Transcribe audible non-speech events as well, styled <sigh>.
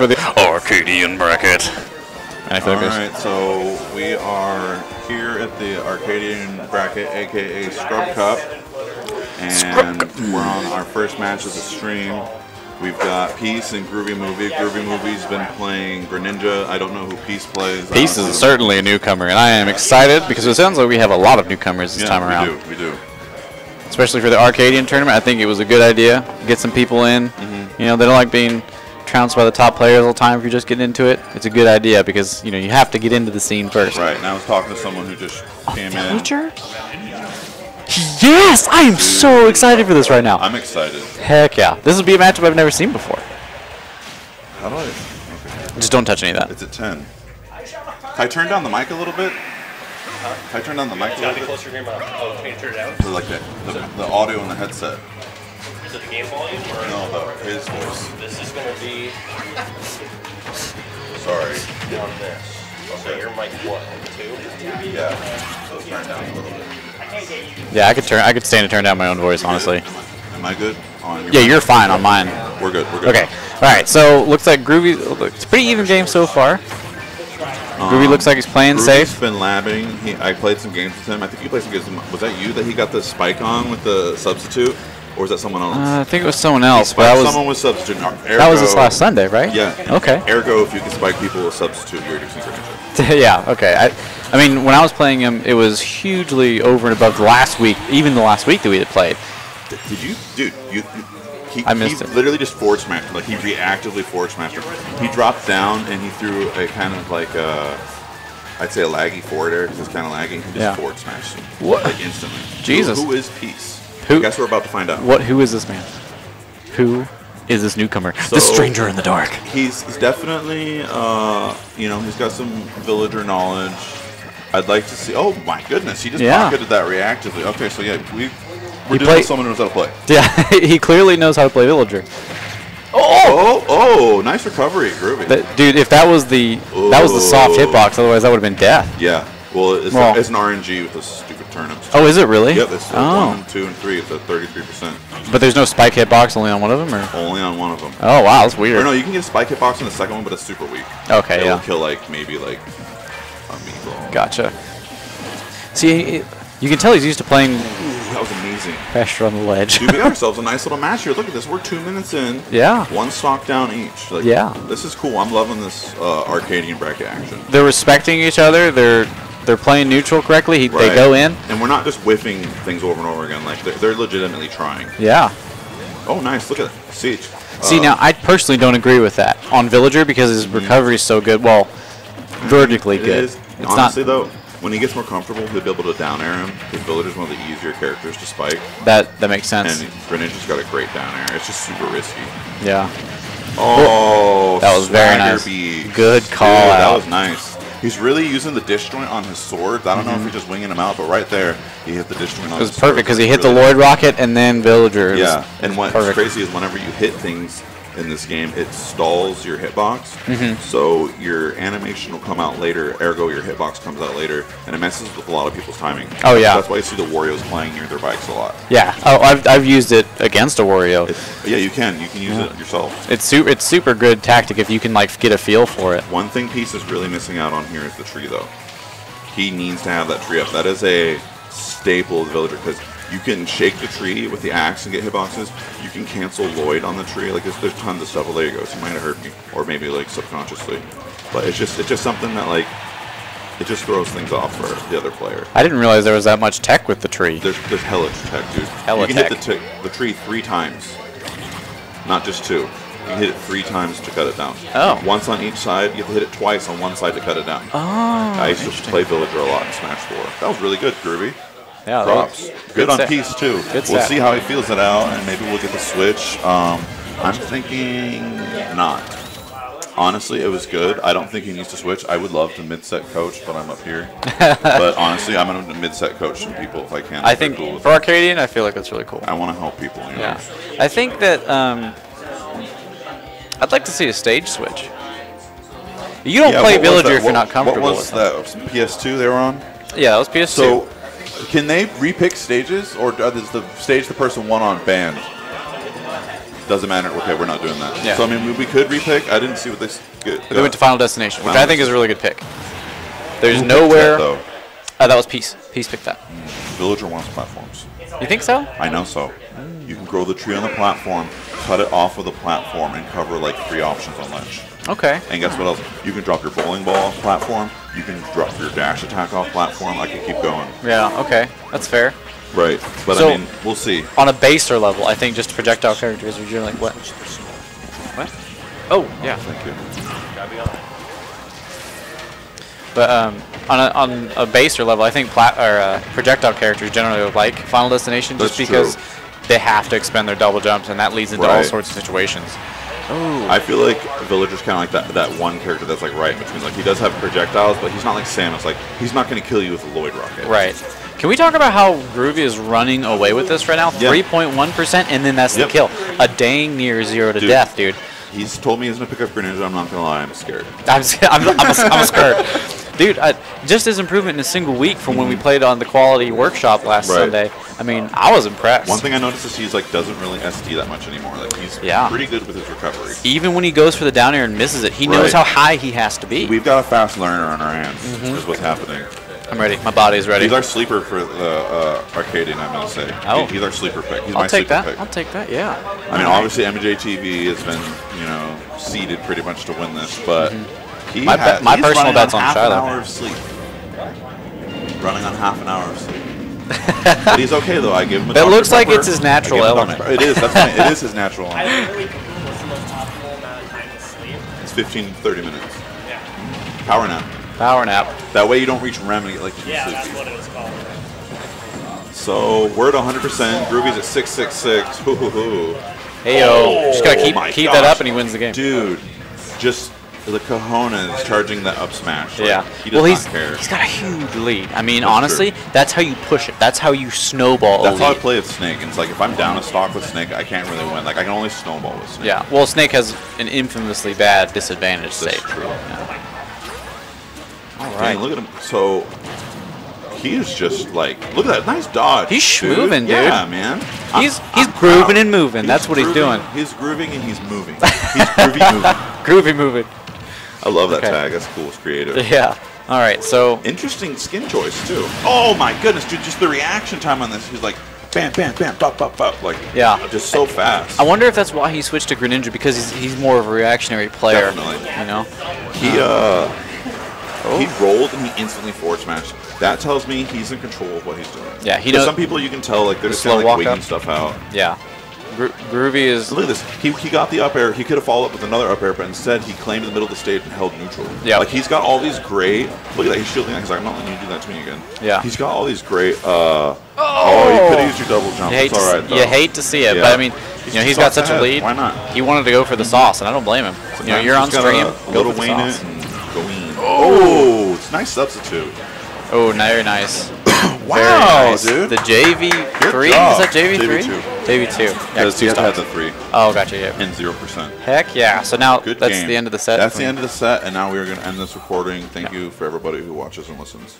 for the Arcadian bracket. And I feel All like there's- right, so we are here at the Arcadian bracket, aka Scrub Cup, and we're on our first match of the stream. We've got Peace and Groovy Moovey. Groovy Moovey's been playing Greninja. I don't know who Peace plays. Peace is certainly a newcomer, and I am excited because it sounds like we have a lot of newcomers this yeah, time around. We do. We do. especially for the Arcadian tournament. I think it was a good idea. Get some people in. Mm-hmm. You know, they don't like being trounced by the top players all the time if you're just getting into it. It's a good idea because, you know, you have to get into the scene first. Right. And I was talking to someone who just came in. Villager? Yes! I am so excited for this right now. I'm excited. Heck yeah. This will be a matchup I've never seen before. How do I? Okay. Just don't touch any of that. It's at 10. Can I turn down the mic a little bit? Can I turn down the mic a Gotta little bit? closer to your mouth. Oh, can you turn it down? So like the, the, the audio in the headset. Is it the game volume or No, the, his voice. this is gonna be Sorry. on this? Okay. So your mic what? Two? Yeah. So it's turned down a little bit. Yeah, I could turn. I could stand to turn down my own voice, honestly. Am I, am I good? On your Yeah, you're fine on mine. We're good. We're good. Okay. All right. So looks like Groovy. It's a pretty even game so far. Groovy um, looks like he's playing Ruby's safe. been labbing. He, I played some games with him. I think you played some games. With him. Was that you that he got the spike on with the substitute, or was that someone else? Uh, I think it was someone else, but that was someone with substitute. Ergo, that was this last Sunday, right? Yeah. Okay. Ergo, if you can spike people with substitute, you're using Greninja. yeah. Okay. I, I mean, when I was playing him, it was hugely over and above the last week, even the last week that we had played. Did you, dude? You, he, I missed he it. literally just forward smashed. Like he reactively forward smashed him. He dropped down and he threw a kind of like a, I'd say a laggy forward air because it's kind of laggy. He just Yeah. forward smashed him. What? Like instantly. Jesus. Who, who is Peace? Who- I guess we're about to find out. What? Who is this man? Who is this newcomer? So- the stranger in the dark. He's, he's definitely, uh, you know, he's got some villager knowledge. I'd like to see. Oh my goodness, he just Yeah. pocketed that reactively. Okay, so yeah, we we're He dealing play- someone who knows how to play. Yeah, <laughs> he clearly knows how to play villager. Oh, oh, oh nice recovery, groovy. That, dude, if that was the that was the soft hitbox, otherwise that would have been death. yeah, well, it's, Well- it's an RNG with stupid turnips. Oh, is it really? Yep, it's oh, one, two, and three. It's at 33%. but there's no spike hitbox only on one of them, or? Only on one of them. Oh wow, that's Or weird. no, you can get a spike hitbox on the second one, but it's super weak. Okay, It'll yeah. kill like maybe like a meatball. Gotcha. See, it, you can tell he's used to playing Ooh, that was amazing. pressure on the ledge. Dude, we got <laughs> ourselves a nice little match here. Look at this. We're two minutes in. Yeah. One stock down each. Like, Yeah. This is cool. I'm loving this uh, Arcadian bracket action. they're respecting each other. They're they're playing neutral correctly. He, They go in. And we're not just whiffing things over and over again. Like, they're, they're legitimately trying. Yeah. Oh, nice. Look at that. Siege. See, Uh, now I personally don't agree with that on Villager because his recovery is so good. Well, vertically It good. is. It's Honestly, not though, when he gets more comfortable, he'll be able to down air him. Because Villager's one of the easier characters to spike. that that makes sense. And Greninja's got a great down air. It's just super risky. yeah. Oh, That was very nice. beat. Good Dude, call That was nice. He's really using the disjoint on his swords. I don't know if he's just winging him out, but right there, he hit the disjoint on Mm-hmm. It was perfect because he hit the Lloid Rocket and then Villager. Yeah, and what's perfect. crazy is whenever you hit things in this game, it stalls your hitbox. Mm-hmm. So your animation will come out later, ergo your hitbox comes out later, and it messes with a lot of people's timing. Oh, yeah. That's why you see the Warios playing near their bikes a lot. Yeah. Oh, I've, I've used it against a Wario. It's, yeah, you can. You can use it yourself. It's super. It's super good tactic if you can like get a feel for it. One thing Peace is really missing out on here is the tree, though. He needs to have that tree up. That is a staple of the villager because you can shake the tree with the axe and get hitboxes. You can cancel Lloid on the tree. Like there's, there's tons of stuff. Well, there you go. So you might have heard me, or maybe like subconsciously. But it's just it's just something that like it just throws things off for the other player. I didn't realize there was that much tech with the tree. There's there's hella tech, dude. Hella you can tech. hit the, the tree three times, not just two. You can hit it three times to cut it down. Oh. Once on each side. You have to hit it twice on one side to cut it down. Oh. I used to play Villager a lot in Smash 4. That was really good, Groovy. Yeah. Props. was- Good, on set. Peace, too. Good we'll set. see how he feels it out, and maybe we'll get the Switch. Um, I'm thinking not. Honestly, it was good. I don't think he needs to switch. I would love to mid-set coach, but I'm up here. <laughs> but honestly, I'm going to mid-set coach some people if I can. I think cool for. Arcadian, I feel like that's really cool. I want to help people. You know? Yeah. I think that um, I'd like to see a stage switch. You don't Yeah, play what Villager that? if you're not comfortable What was with it. that? Some PS2 they were on? Yeah, that was PS2. So, can they repick stages, or does the stage the person won on banned? Doesn't matter. Okay, we're not doing that. Yeah. So I mean, we, we could repick. I didn't see what they get. They went uh, to Final Destination, which Final I think is a really good pick. There's Who nowhere. that, though. Uh, that was Peace. Peace picked that. Villager wants platforms. You think so? I know so. You can grow the tree on the platform, cut it off of the platform, and cover like three options on ledge. Okay. And guess what else? You can drop your bowling ball off platform. You can drop your dash attack off platform. I could keep going. Yeah. Okay. That's fair. Right. But So- I mean, we'll see. On a baser level, I think just projectile characters are like what? What? Oh yeah. Thank you. But um, on a on a baser level, I think plat or uh, projectile characters generally like Final Destination just That's because true. they have to expend their double jumps, and that leads into all sorts of situations. I feel like Villager's kind of like that that one character that's like right in between. Like he does have projectiles, but he's not like Samus. Like he's not going to kill you with a Lloid rocket. Right. Can we talk about how Groovy is running away with this right now? Yeah. 3.1%, and then that's Yep. the kill. A dang near zero to Dude. death, dude. He's told me he's going to pick up Greninja. I'm not going to lie. I'm scared. I'm, s- <laughs> I'm, I'm, a, I'm a scared. <laughs> Dude, I, just his improvement in a single week from when we played on the quality workshop last Right. Sunday. I mean, I was impressed. One thing I noticed is he's like doesn't really SD that much anymore. Like he's Yeah. pretty good with his recovery. Even when he goes for the down air and misses it, he knows how high he has to be. We've got a fast learner on our hands. Mm-hmm. Is what's happening. I'm ready. My body's ready. He's our sleeper for the uh, Arcadian. I'm going to say. Oh. He- he's our sleeper pick. He's I'll my take sleeper that. pick. I'll take that. Yeah. I mean, obviously MJTV has been, you know, seeded pretty much to win this, but he. My ha- bet- my he's personal bet's on on half Shiloh. an hour of sleep. Running on half an hour of sleep. but he's okay though. I give him. A <laughs> That Dr. looks like it's his natural give him a element. It is. That's fine. it is his natural <laughs> I element. literally the most optimal amount of time to sleep. It's 15, 30 minutes. Yeah. Power nap. Power nap. That way you don't reach REM and get like Yeah, sleep. that's what it was called. So we're at 100%. Groovy's at 666. Hoo hoo hoo. Hey yo, oh just gotta Oh keep my keep that up and he wins the game. Dude, just the cojones charging the up smash. Like, yeah. He well, he's he's got a huge lead. I mean, That's honestly, true. that's how you push it. That's how you snowball That's how I play with Snake. And it's like if I'm down a stock with Snake, I can't really win. Like I can only snowball with Snake. Yeah. Well, Snake has an infamously bad disadvantage That's save. true. All Dang, right. look at him. So he is just like, look at that nice dodge. He's dude. dude. Yeah, man. He's- I'm- he's I'm grooving proud. and moving. That's what he's doing. He's grooving and he's moving. He's groovy moving. <laughs> Groovy moving. I love that Okay. tag. That's cool. It's creative. <laughs> Yeah. All right. So Interesting skin choice too. Oh my goodness, dude! Just the reaction time on this. He's like, bam, bam, bam, bop, bop, bop. Like, Yeah. just so fast. I wonder if that's why he switched to Greninja because he's, he's more of a reactionary player. Definitely. You know. He uh, he rolled and he instantly forward smashed. That tells me he's in control of what he's doing. Yeah, he knows- Some people you can tell like they're The just kind of like waiting stuff out. Yeah. Gro- Groovy is. Look at this. He, he got the up air. He could have followed up with another up air, but instead he claimed the middle of the stage and held neutral. Yeah. Like he's got all these great. Look at that. He's shielding. that. He's like, I'm not letting you do that to me again. Yeah. He's got all these great. Uh, oh, you could use your double jump. You hate, it's to, all though. you hate to see it, Yeah. but I mean, He's you know, he's got off such a lead. Why not? He wanted to go for the sauce, and I don't blame him. You know, you're on stream. gotta Go little for the sauce. it and go in. Oh, it's a nice substitute. Oh, very nice. <coughs> Wow, nice. dude. The JV three job. is that JV three? JV2. JV two. Yeah, Because two he has to have stars. the three Oh, gotcha. Yeah. and zero percent. Heck yeah. So now Good that's game. the end of the set. That's the end of the set, and now we are going to end this recording. Thank you for everybody who watches and listens.